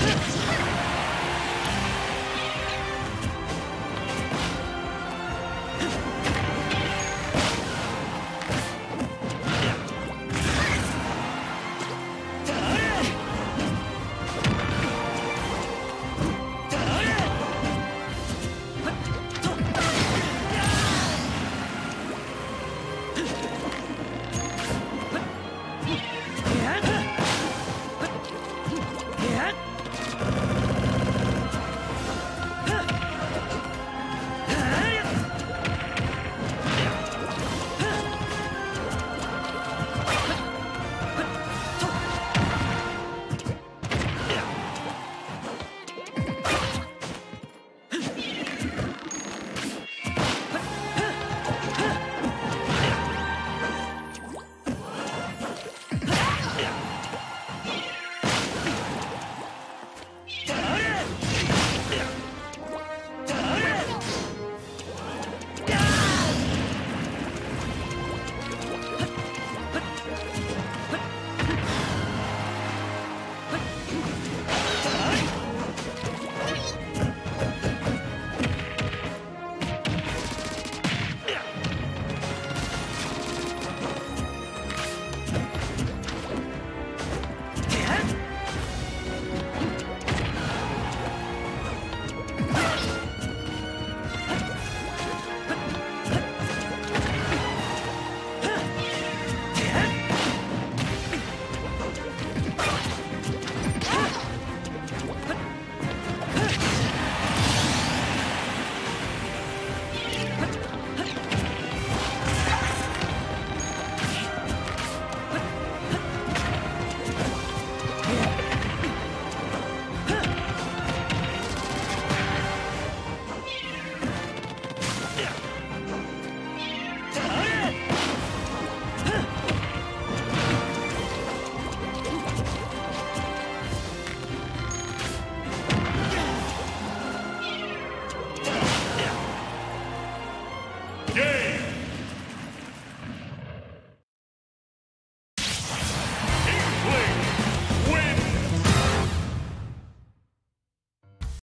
Huh?